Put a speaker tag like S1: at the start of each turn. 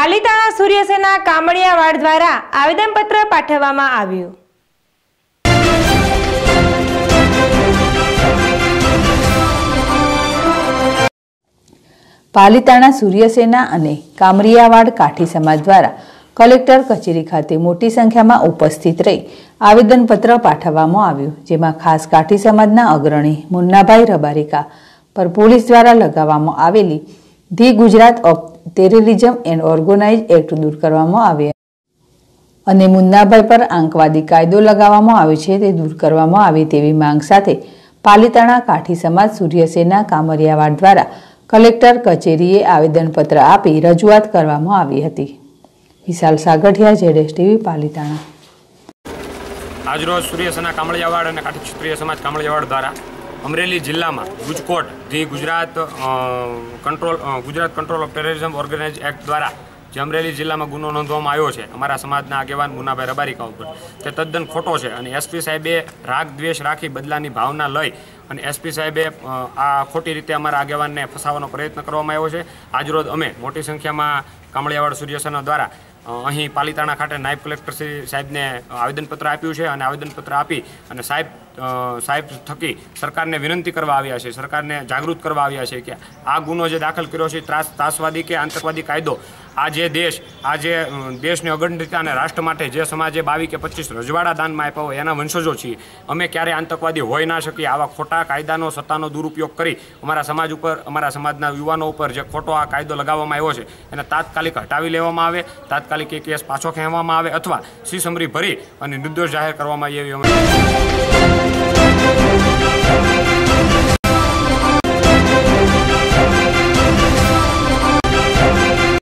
S1: પાલીતાણા સૂર્યસેના કામળિયાવાડ દ્વારા આવેદનપત્ર પાઠવવામાં આવ્યું.
S2: પાલીતાણા સૂર્યસેના અને કામરિયાવાડ કાઠી સમાજ દ્વારા કલેક્ટર કચેરી ખાતે મોટી સંખ્યામાં ઉપસ્થિત રહી આવેદનપત્ર પાઠવવામાં આવ્યું, જેમાં ખાસ કાઠી સમાજના અગ્રણી મુન્નાભાઈ રબારિકા પર પોલીસ દ્વારા લગાવવામાં આવેલી the Gujarat terrorism and organise act દૂર કરવામાં આવ્યા અને મુન્નાભાઈ પર આંકવાદી કાયદો લગાવવામાં આવ્યો છે તે દૂર કરવામાં આવે તેવી માંગ સાથે પાલિતાણા કાઠી સમાજ સૂર્યસેના કામરિયાવાડ દ્વારા કલેક્ટર કચેરીએ આવેદનપત્ર આપી રજૂઆત કરવામાં આવી હતી. વિશાલ સાગઠિયા જેડેશ ટીવી, પાલિતાણા.
S3: આજરોજ સૂર્યસેના કામળિયાવાડ અને કાઠી ક્ષત્રિય સમાજ કામળિયાવાડ દ્વારા અમરેલી જિલ્લામાં Gujcost the Gujarat control Gujarat control of terrorism organise act દ્વારા જે અમરેલી જિલ્લામાં ગુનો નોંધવામાં આવ્યો છે, અમારા સમાજના આગેવાન મુનાભાઈ રબારિકા ઉપર. તે તદ્દન ખોટો છે અને એસપી સાહેબે રાગ દ્વેષ રાખી બદલાની ભાવના લઈ અને એસપી સાહેબે આ ખોટી રીતે અમારા આગેવાનને ફસાવવાનો પ્રયત્ન કરવામાં આવ્યો છે. આજરોજ અમે મોટી સંખ્યામાં કામળિયાવાડ સૂર્યસેના દ્વારા અહીં પાલીતાણા ખાતે નાયબ કલેક્ટર શ્રી સાહેબને આવેદનપત્ર આપ્યું છે અને આવેદનપત્ર આપી અને સાહેબ સાહેબ થકી સરકારને વિનંતી કરવા આવ્યા છે, સરકારને જાગૃત કરવા આવ્યા છે કે આ ગુનો જે દાખલ કર્યો છે ત્રાસ ત્રાસવાદી કે આતંકવાદી કાયદો આ જે દેશ આજે દેશની અખંડિતતા અને રાષ્ટ્ર માટે જે સમાજે બાવી કે પચીસ રજવાડા દાનમાં આપ્યા હોય એના વંશજો છીએ. અમે ક્યારે આતંકવાદી હોઈ ના શકીએ. આવા ખોટા કાયદાનો, સત્તાનો દુરુપયોગ કરી અમારા સમાજ ઉપર, અમારા સમાજના યુવાનો ઉપર જે ખોટો આ કાયદો લગાવવામાં આવ્યો છે, એને તાત્કાલિક હટાવી લેવામાં આવે, તાત્કાલિક એ કેસ પાછો ખેંવામાં આવે અથવા સી સમરી ભરી અને નિર્દોષ જાહેર કરવામાં આવી એવી અમે